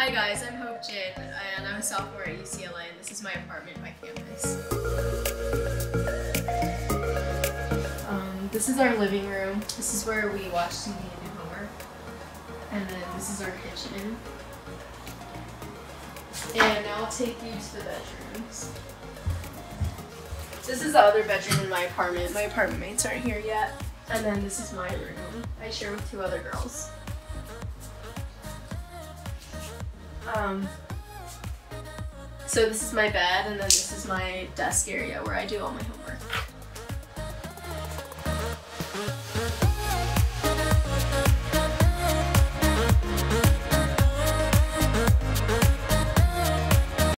Hi guys, I'm Hope Jin, and I'm a sophomore at UCLA, and this is my apartment, my campus. Um, this is our living room. This is where we watch TV and do homework. And then this is our kitchen. And now I'll take you to the bedrooms. This is the other bedroom in my apartment. My apartment mates aren't here yet. And then this is my room. I share with two other girls. Um, so this is my bed, and then this is my desk area where I do all my homework.